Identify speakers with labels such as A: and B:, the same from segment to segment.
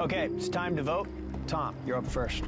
A: Okay, it's time to vote. Tom, you're up first.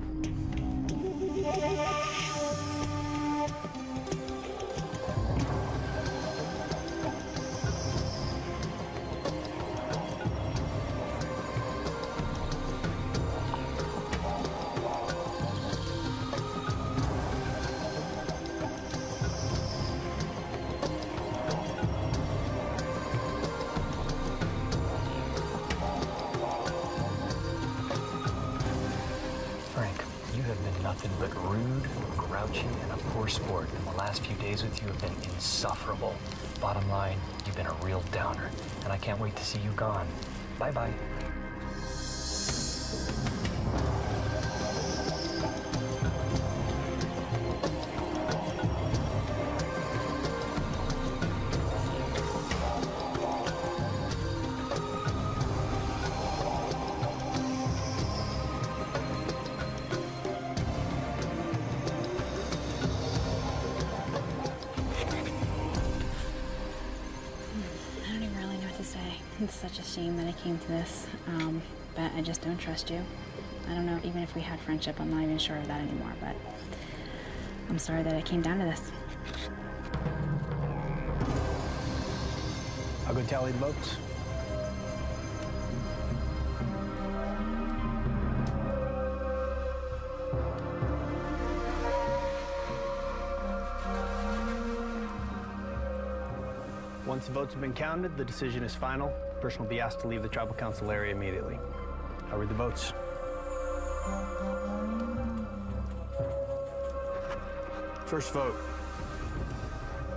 B: Have been nothing but rude, grouchy, and a poor sport. And the last few days with you have been insufferable. Bottom line, you've been a real downer. And I can't wait to see you gone. Bye bye
C: say. It's such a shame that I came to this, um, but I just don't trust you. I don't know, even if we had friendship, I'm not even sure of that anymore, but I'm sorry that I came down to this.
A: I'll go tally votes. Once the votes have been counted, the decision is final. The person will be asked to leave the tribal council area immediately. I'll read the votes. First vote.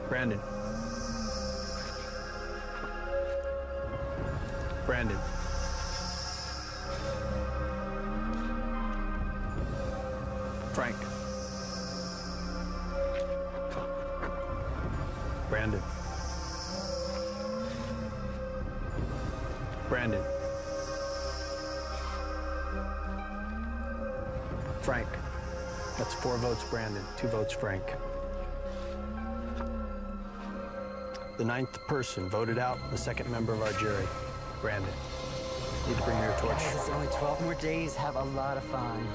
A: Brandon. Brandon. Frank. Brandon. Brandon. Frank. That's four votes Brandon, two votes Frank. The ninth person voted out, the second member of our jury, Brandon. Need to bring your torch.
D: Guys, it's only 12 more days. Have a lot of fun.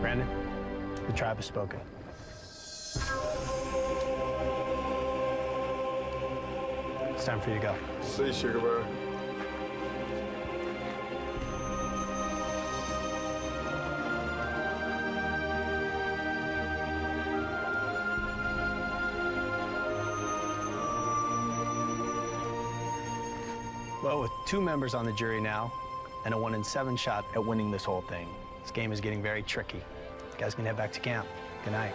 A: Brandon, the tribe has spoken. It's time for you to go.
E: See, you, Sugar Bear.
A: Well, with two members on the jury now and a one in seven shot at winning this whole thing, this game is getting very tricky. You guys can head back to camp. Good night.